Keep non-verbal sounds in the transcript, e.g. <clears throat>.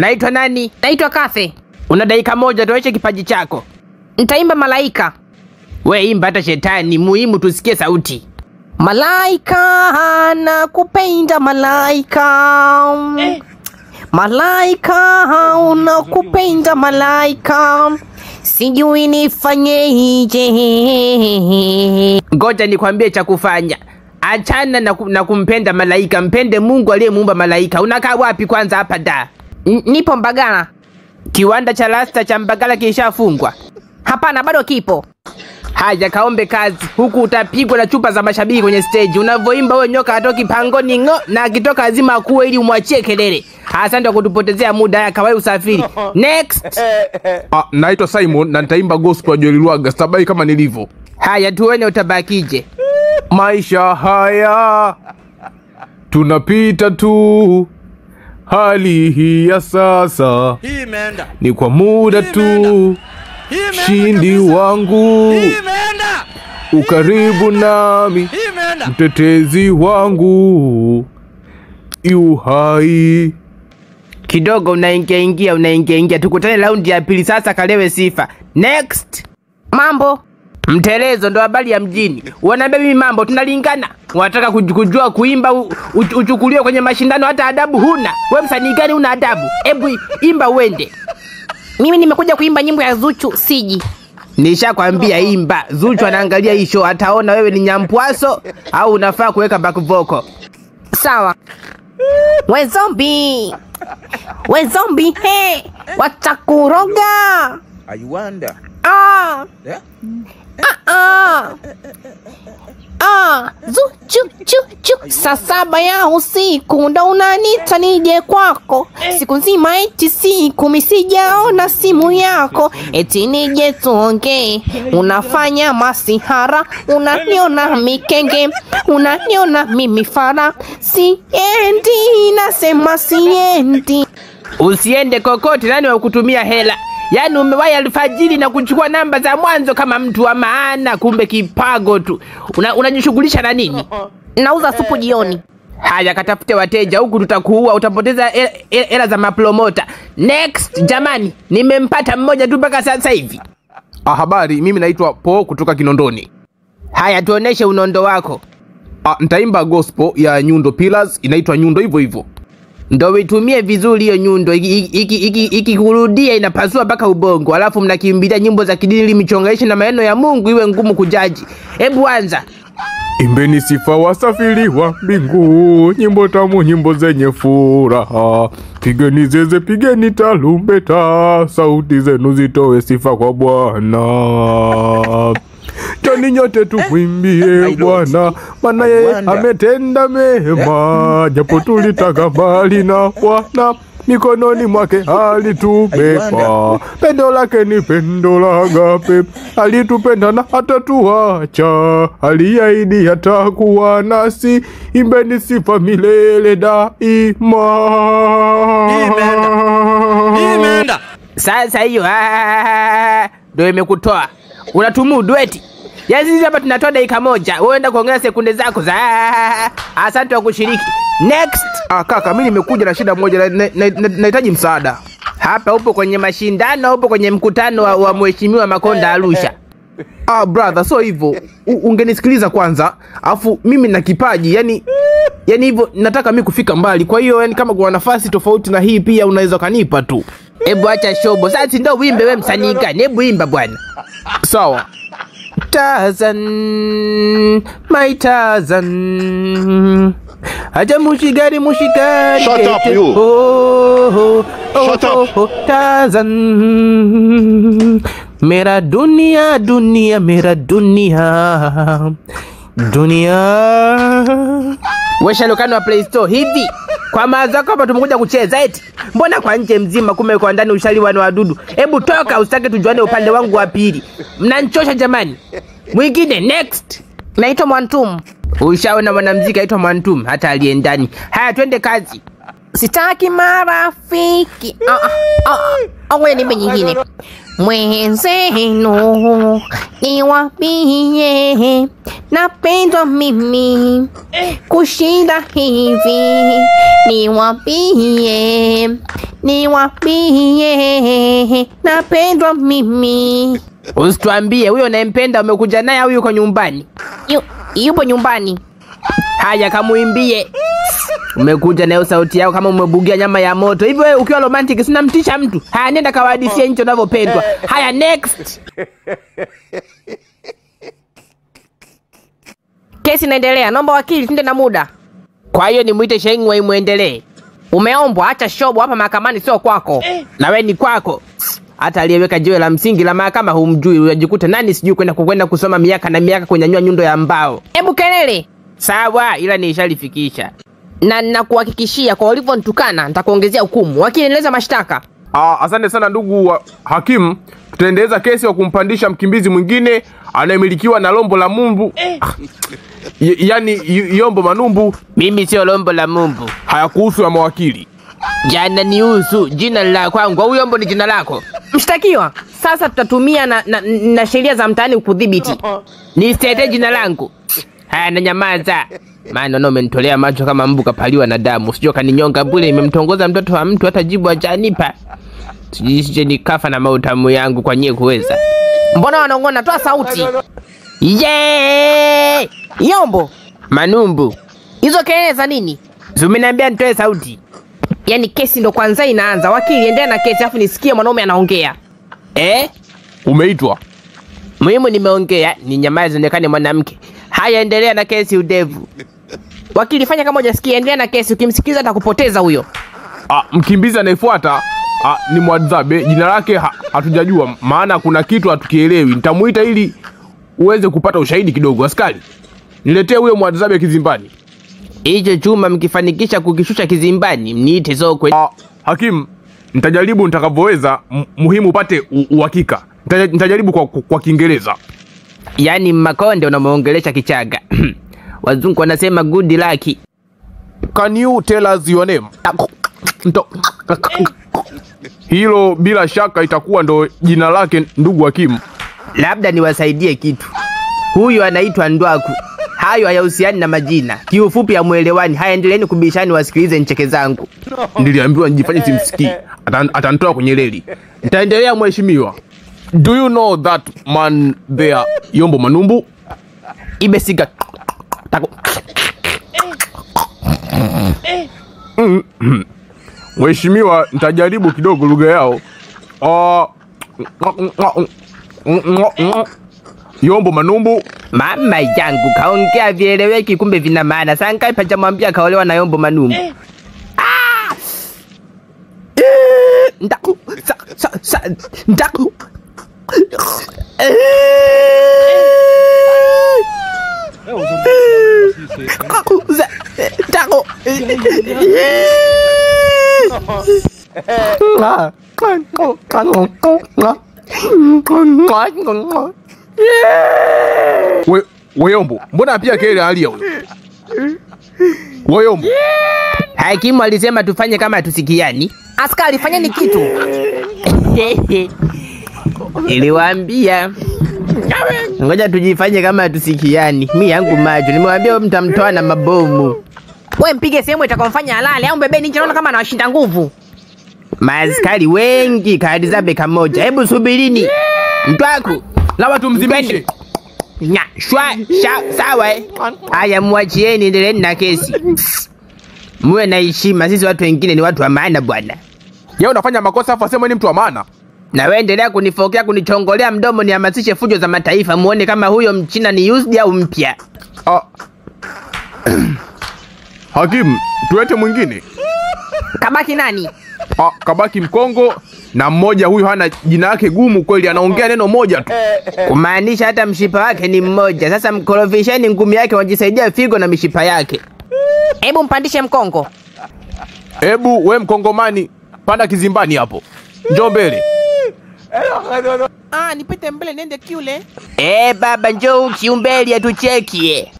Unaitwa nani? Naitwa kafe Una dakika moja, tuonyeshe kipaji chako. Nitaimba malaika. We imba hata shetani, muhimu tusikie sauti. Malaika nakupenda malaika. Malaika unakupenda malaika. Sijui nifanyeje. Ngoja nikwambie cha kufanya. Achana na, na kumpenda malaika, mpende Mungu aliyemuumba malaika. Unakaa wapi kwanza hapa da? N- Nipo Mbagala. Kiwanda cha rasta cha Mbagala kishafungwa? Hapana, bado kipo. Haya, kaombe kazi huku, utapigwa na chupa za mashabiki kwenye stage. Unavyoimba huyo nyoka atoki pangoni ng'o, na akitoka lazima akuwe ili umwachie kelele. Asante kwa kutupotezea muda, haya kawai usafiri. <laughs> Next. Ah, naitwa Simon na nitaimba gospel ya Joel Lwaga, stabai kama nilivyo. Haya, tuone utabakije. Maisha haya tunapita tu, hali hii ya sasa Hii imeenda. ni kwa muda tu. Hii imeenda Shindi wangu Hii ukaribu nami, mtetezi wangu yu hai. Kidogo unaingia ingia, unaingia ingia. Tukutane raundi ya pili sasa, kalewe sifa. Next. Mambo. Mtelezo ndo habari ya mjini. Wanaambia mimi mambo tunalingana. Wanataka kujua kuimba uchukuliwe kwenye mashindano hata adabu huna. Wewe msanii gani una adabu? Hebu imba uende. Mimi nimekuja kuimba nyimbo ya Zuchu siji. Nishakwambia imba. Zuchu anaangalia hii show ataona wewe ni nyampwaso au unafaa kuweka back vocal. Sawa. We zombi. We zombi he. Watakuroga. I wonder. Ah. Yeah? Ah. Ah. Zuchu chu chu. Saa saba ya usiku ndo unanita nije kwako. Siku nzima eti siku misijaona simu yako. Eti nije tuongee. Unafanya masihara. Unaniona mikenge. Unaniona mimi fara. Siendi. Nasema siendi. Usiende kokote, nani wa kutumia hela? Yaani umewahi alfajiri na kuchukua namba za mwanzo kama mtu wa maana, kumbe kipago tu. Unajishughulisha Una- na nini? Nauza supu jioni. Haya, katafute wateja huku, tutakuua, utapoteza hela za mapromota. Next jamani, nimempata mmoja tu mpaka sasa hivi. Ah, habari, mimi naitwa Po kutoka Kinondoni. Haya, tuoneshe unondo wako, Ah, nitaimba gospel ya Nyundo Pillars, inaitwa Nyundo hivyo hivyo. Ndo witumie vizuri hiyo nyundo. Ikikurudia iki, iki, iki ikikurudia inapasua mpaka ubongo, alafu mnakimbilia nyimbo za kidini ili michonganishe na maneno ya Mungu iwe ngumu kujaji. Hebu anza. Imbeni sifa wasafiri wa mbingu, nyimbo tamu, nyimbo zenye furaha. Pigeni zeze, pigeni tarumbeta, sauti zenu zitoe sifa kwa Bwana. Joni nyote tukwimbie Bwana, maana yeye ametenda mema, japo tulitaka mbali na Bwana mikononi mwake alitubeba. Pendo lake ni pendo la agape, alitupenda na hatatuacha, aliahidi atakuwa nasi. Imbeni sifa milele daima. Imeenda. Sasa hiyo ah, ndo imekutoa. Unatumudu eti? Yaani sisi hapa tunatoa dakika moja, wewe enda kuongea sekunde zako za asante kwa kushiriki. Next. Ah, kaka, mimi nimekuja na shida moja, nahitaji na, na, nahitaji msaada. Hapa upo kwenye mashindano, upo kwenye mkutano wa, wa mheshimiwa Makonda Arusha. Ah, brother, so hivyo ungenisikiliza kwanza, afu mimi na kipaji yani yani hivyo nataka mi kufika mbali. Kwa hiyo yani kama kuna nafasi tofauti na hii pia unaweza kanipa tu. Hebu acha shobo. Sasa ndio wimbe wewe, msanii gani? Hebu imba bwana. Sawa. Tarzan, my Tarzan. Aja mushigari mushigari. Shut up, you. Oh, oh, oh, Shut oh, up. oh, oh, Tarzan. Mera dunia, dunia, mera dunia. Dunia. Wesha Shalokano wa Play Store hivi kwa mawazo yako hapa tumekuja kucheza eti? Mbona kwa nje mzima kume kwa ndani ushaliwa na wadudu? Hebu toka usitake tujuane upande wangu wa pili. Mnanchosha jamani. Mwingine next. Naitwa Mwantum. Ushaona mwanamuziki aitwa Mwantum hata aliye ndani. Haya twende kazi. Sitaki marafiki. Ah, ah, ah, ah. Niimbe nyingine. mwenzenu niwapie napendwa mimi kushinda hivi niwapie niwapie napendwa mimi Usituambie huyo unayempenda umekuja naye au yuko nyumbani? Yu, yupo nyumbani Haya, kamuimbie. Umekuja nayo sauti yako kama umebugia nyama ya moto. Hivyo wewe ukiwa romantic si unamtisha mtu. Haya, nenda kawahadisie nchi unavyopendwa. Haya, next. <laughs> kesi inaendelea naomba wakili tunde na muda Kwa hiyo nimwite Shengwe imwendelee. umeombwa acha shobo hapa mahakamani sio kwako eh. Na wewe ni kwako. Hata aliyeweka jiwe la msingi la mahakama humjui, unajikuta nani sijui kwenda kukwenda kusoma miaka na miaka kunyanyua nyundo ya mbao. hebu kelele Sawa, ila nishalifikisha. na nakuhakikishia kwa ulivyonitukana nitakuongezea hukumu wakili endeleza mashtaka Ah, asante sana ndugu wa hakimu. Tutaendeleza kesi wa kumpandisha mkimbizi mwingine anayemilikiwa na lombo la mumbu eh. yaani yombo manumbu Mimi sio lombo la mumbu. hayakuhusu ya mawakili. Jana nihusu jina la kwangu, au yombo ni jina lako? mshtakiwa sasa tutatumia na, na, na sheria za mtaani kudhibiti Nisitete jina langu. Haya, na nyamaza. Maana naona umenitolea macho kama mbu kapaliwa na damu. sijua kaninyonga bure, nimemtongoza mtoto wa mtu hata jibu hajanipa. Sije nikafa na mautamu yangu kwa nyie kuweza. mbona wanaongona toa sauti Ye! yombo Manumbu. hizo kelele za nini Zumeniambia umeniambia nitoe sauti. yaani kesi ndo kwanza inaanza wakili endelea na kesi afu nisikie mwanaume anaongea Eh? Umeitwa. Muhimu nimeongea, ni nyamaza zionekane mwanamke. Haya, endelea na kesi udevu. wakili fanya kama hujasikia endelea na kesi Ukimsikiza atakupoteza huyo Ah, mkimbizi anayefuata ah, ni mwadhabe Jina lake ha, hatujajua maana kuna kitu hatukielewi. Nitamuita ili uweze kupata ushahidi kidogo. Askari, niletee huyo mwadhabe kizimbani. Hicho chuma mkifanikisha kukishusha kizimbani, mniite sokwe. Ah, hakimu, nitajaribu nitakavyoweza. Muhimu upate uhakika. Nitajaribu kwa, kwa, Kiingereza. Yaani Makonde unamwongelesha Kichaga. <clears throat> Wazungu wanasema good luck. Can you tell us your name? Hilo bila shaka itakuwa ndo jina lake, ndugu hakimu. Labda niwasaidie kitu. Huyu anaitwa Ndwaku. Hayo hayahusiani na majina. Kiufupi hamwelewani. Haya, endeleeni kubishani, wasikilize ncheke zangu. Niliambiwa nijifanye simsikii, Atan- atanitoa kwenye reli. Nitaendelea mheshimiwa. Do you know that man there, Yombo Manumbu? Ibesiga. Tako. Mheshimiwa, nitajaribu kidogo lugha yao. Ah, Yombo Manumbu, Mama yangu kaongea vieleweki, kumbe vina maana. Saa ngapi hajamwambia kaolewa na Yombo Manumbu? Ah! Eh, Ndaku, sa, sa, sa, ndaku. Eh. Ndaku, ndaku. We, we Yombo, mbona pia kelele alia huyo? Weyombo. Hakimu alisema tufanye kama hatusikiani. askari fanyeni kitu <laughs> Niliwaambia ngoja tujifanye kama hatusikiani. Mi yangu macho, nimewaambia mtamtoa na mabomu. We mpige sehemu itakomfanya alale au mbebeni nje naona kama anawashinda nguvu Maaskari wengi kadi za beka moja. Hebu subirini, mtwaku lawa tumzimishe. nya shwa sha, sawa eh. Haya, mwachieni, endeleeni na kesi. Muwe na heshima, sisi watu wengine ni watu wa maana bwana. Yeye unafanya makosa afu aseme ni mtu wa maana. Na wewe endelea kunifokea kunichongolea mdomo, nihamasishe fujo za mataifa, muone kama huyo mchina ni used au mpya. Ah. Hakimu, tuete mwingine. kabaki nani Ah, kabaki Mkongo na mmoja huyu hana jina yake gumu kweli, anaongea neno moja tu. kumaanisha hata mshipa wake ni mmoja. Sasa mkorofisheni ngumi yake, wajisaidia figo na mishipa yake. hebu mpandishe mkongo Hebu we Mkongomani, panda kizimbani hapo, njoo mbele. ah, nipite mbele niende kiule Eh baba, njoo ukiumbeli atuchekie.